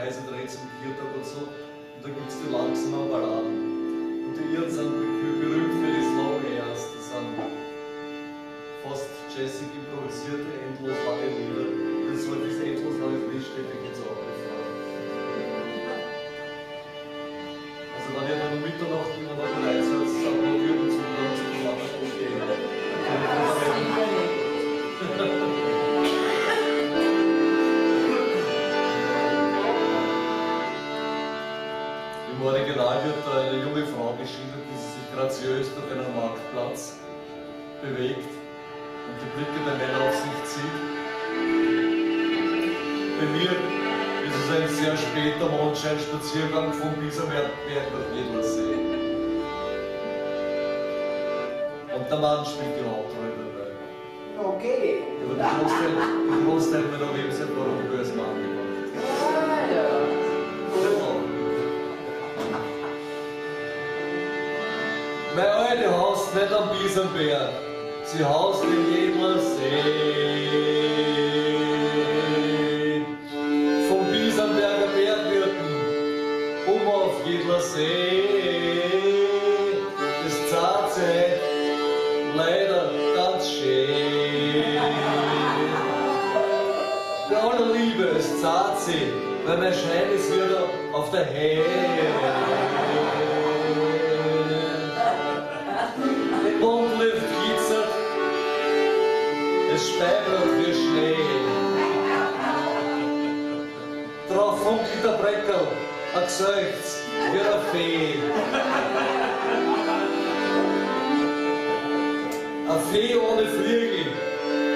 Kreise dreht zum Viertag und so. Und da gibt es die langsamen Balladen. Und die Iren sind berühmt für die Slow Airs. Das sind fast jazzig improvisierte, endlos lange Lieder. Und so diese endlos lange Liedstücke geht es auch bevor. Also wenn ihr dann um Mitternacht immer noch Im Original wird da eine junge Frau geschildert, die sich graziös durch einen Marktplatz bewegt und die Blicke der Männer auf sich zieht. Bei mir ist es ein sehr später Mondscheinspaziergang vom Bieserberg nach Jedlersee. Und der Mann spielt die Hauptrolle dabei. Okay. Aber der Großteil, der Großteil meiner habe ich als Mann Meine Alte haust nicht am Biesenberg, sie haust in Jedlersee. Vom Biesenberger Bergwirten um auf Jedlersee. Das zahlt sich leider ganz schön. Bei aller Liebe, zahlt sich, weil mein Schein ist wieder auf der Höhe. Speibert wie Schnee. Drauf funkelt der Breckerl, ein Geseufz wie eine Fee. Eine Fee ohne Flügel,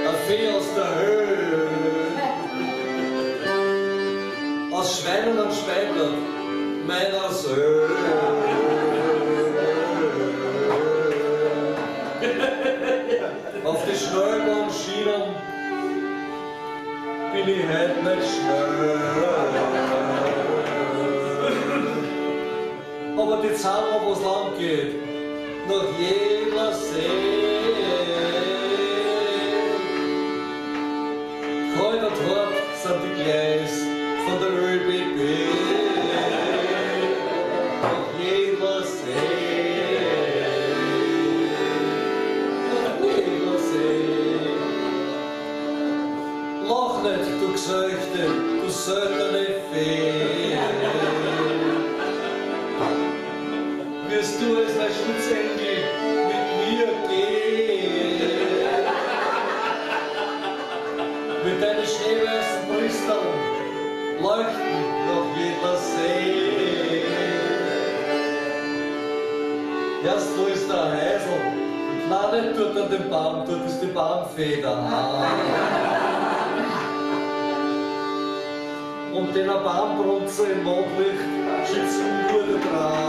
eine Fee aus der Höhe. Aus Schweinen und Schweinlern meiner Söhne. Die Schnellbahnschienen bin ich halt nicht schnell. Aber die Zahlen, wo es lang geht, nach jeder See. Kalt und hart sind die Gleis von der ÖBB. Nicht, du Gesöchte, du seltene Fee. Wirst du als mein Schutzengel mit mir gehen? Mit deinen schneeweißen Brüstern leuchten noch jeder See. Erst wo ist der Heisel? Nein, nicht dort an dem Baum, dort ist die Baumfeder. Und den Baumbrunzer im Mondlicht schützen gute dran.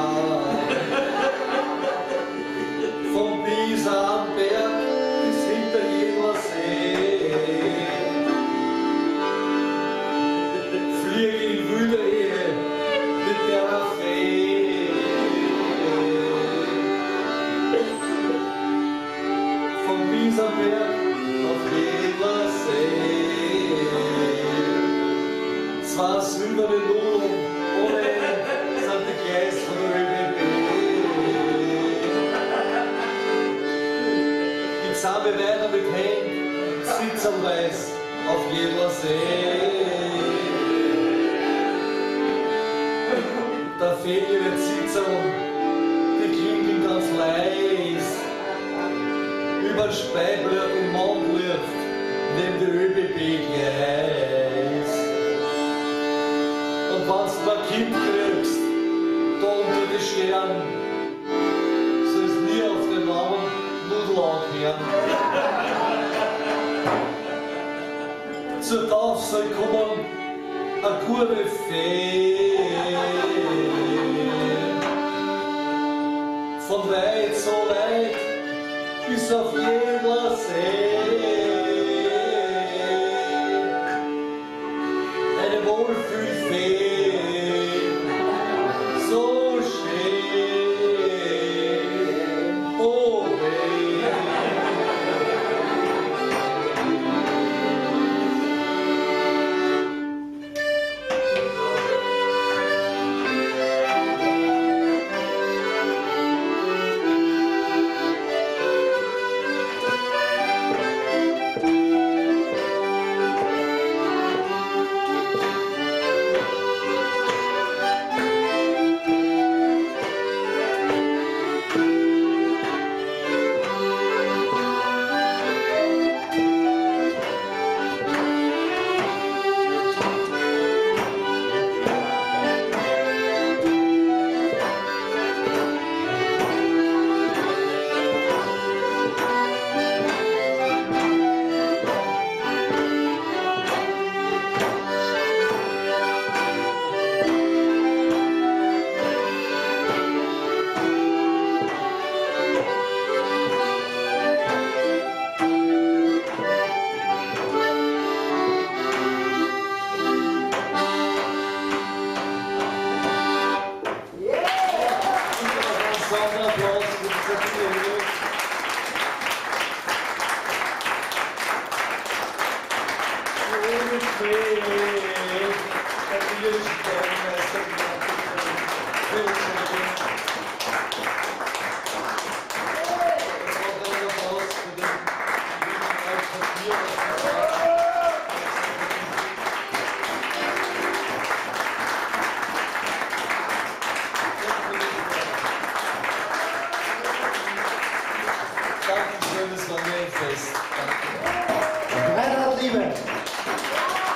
Silberne Nullen ohne die Gleis von der ÖBB. Die zahme Weiber mit Händen sitzen weiß auf jeder See. Der Fegel wird sitzen, die klingeln ganz leis. Über Speibler und Mondlicht neben der ÖBB Gleis. Wenn's mal Kind kriegst, da unter die Sterne, sollst nie auf den Namen Nudelag hören. Zur Taufe soll kommen eine gute Fee. Von weit so weit bis auf jeder See. Dankeschön, das war mir ein Fest. Danke. Bernard Lima.